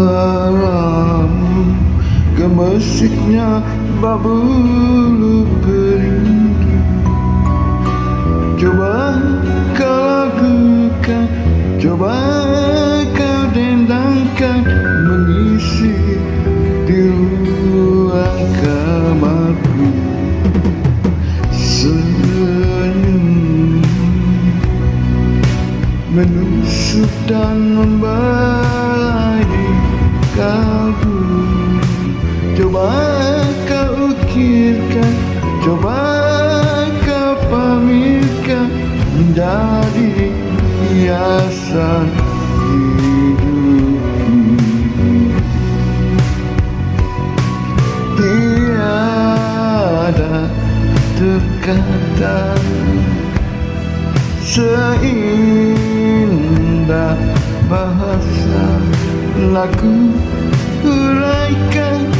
suaramu Gemesiknya babulu perindu Coba kau lakukan Coba kau dendangkan Mengisi di ruang kamarku. Senyum Menusuk dan membelai Coba kau pamirkan Menjadi hiasan hidupku Tiada terkata Seindah bahasa laku Uraikan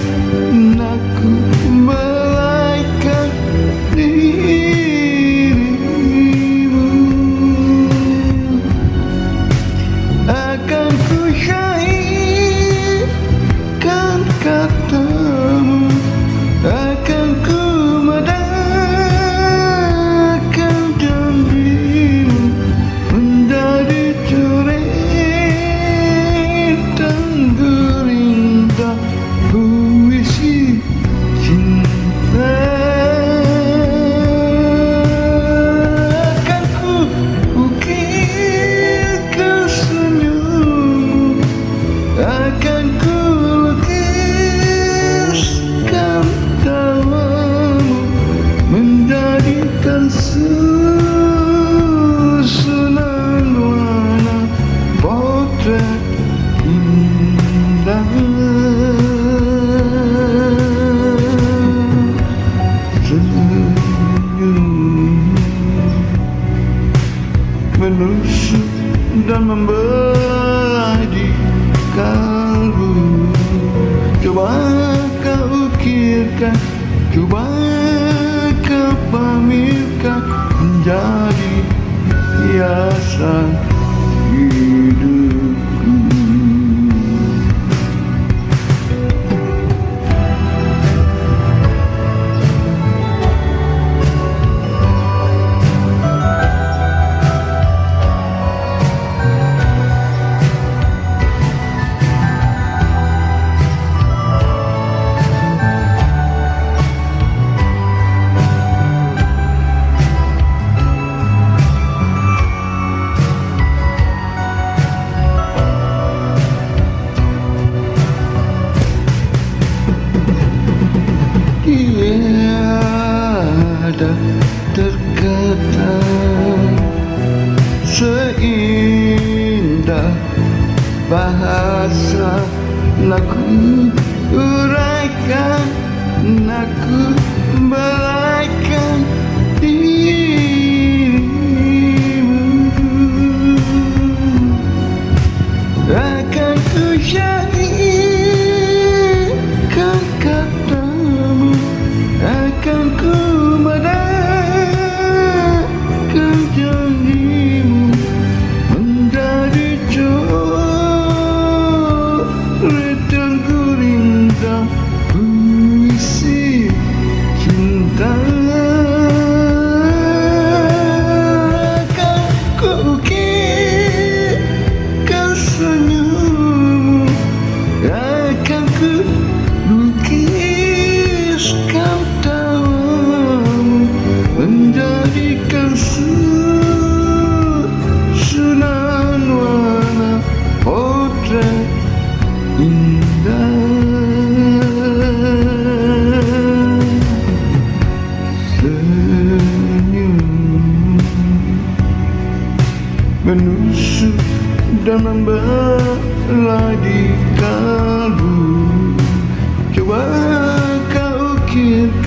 menusuk dan membelai di kalbu. Coba kau ukirkan, coba Tiada terkata Seindah bahasa lagu uraikan Aku belaikan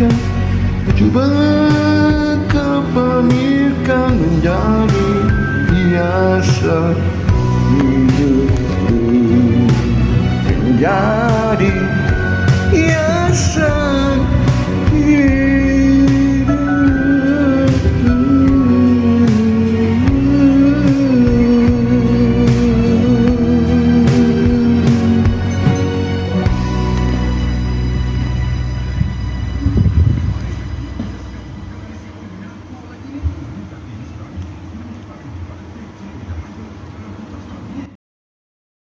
ukirkan Coba kau pamirkan menjadi hidupku Menjadi hiasan